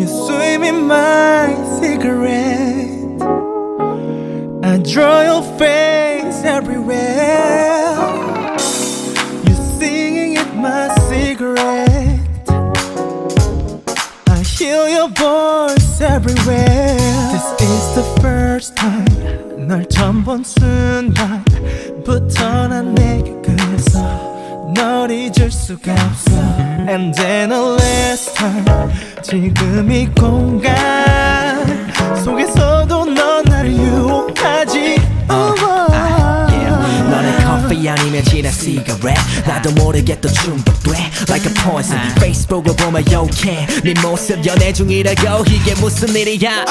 You swim in my cigarette I draw your face everywhere You singing in my cigarette I hear your voice everywhere This is the first time 널 처음 본 순간부터 난 내게 그랬어 널 잊을 수가 없어 And then the last time 지금 이 공간 속에서 시가렛 나도 모르게 또 중독돼. Like a poison. 페이스북을 보면 욕해. 네 모습 연애 중이라고 이게 무슨 일이야?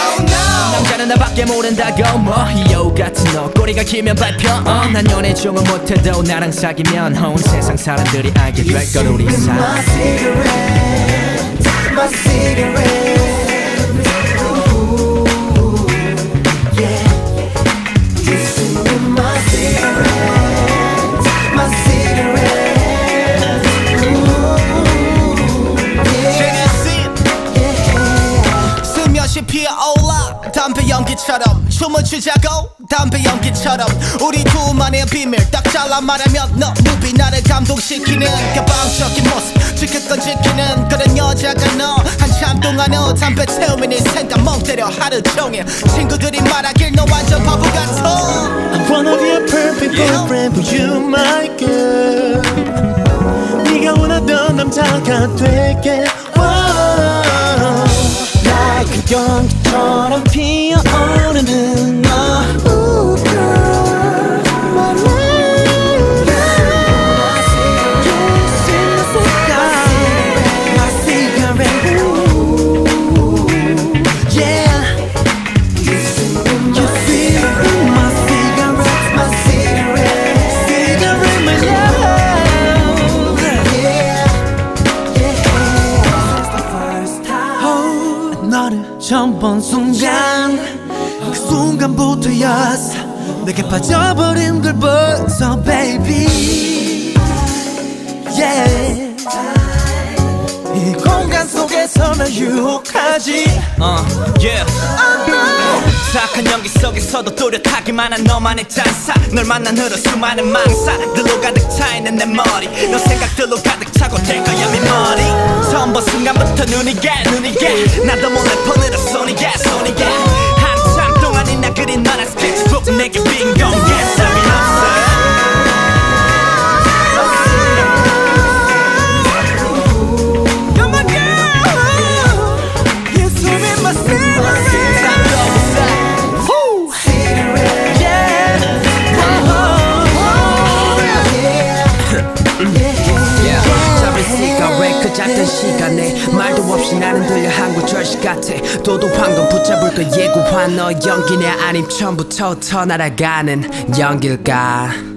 남자는 나밖에 모른다고 뭐이 여우 같은 너. 꼬리가 길면 발표. 어, 난 연애 중은 못해도 나랑 사귀면 온 세상 사람들이 알게 될걸 우리 사이 My cigarette. My cigarette 스며시 피어올라. 담배 연기처럼 춤을 추자고. 담배 연기처럼 우리 둘만의 비밀 딱 잘라 말하면 너 무비 나를 감동시키는 가방적인 모습 지킬 건 지키는 그런 여자가 너. 한참 동안 너 담배 태우면 네 생각 멍 때려 하루 종일. 친구들이 말하길 너 완전 바보 같아. I wanna be a perfect boyfriend for you, my girl. 네가 원하던 남자가 될게. 연기처럼 피어 너를 처음 본 순간, 그 순간부터였어. 내게 빠져버린 걸 벌써, baby. Yeah. 이 공간 속에서 날 유혹하지. 어, yeah. 착한 연기 속에서도 뚜렷하기만 한 너만의 잔사 널 만난 후로 수많은 망사들로 가득 차있는 내 머리 너 생각들로 가득 차고 될 거야 네 머리 본 순간부터 눈이 가 눈이 가 나도 몰래 폰으로 손이 가 손이 가 한참 동안이 나 그린 너란 스케치북 내게 빈 공개. 쌈이 없어 You're 잡은 시가ret 그 작은 시간에? 말도 없이 나는 들려 한 구절씩 같아. 도도 방금 붙잡을 거 예고한 너 연기냐 아님 처음부터 터 날아가는 연길가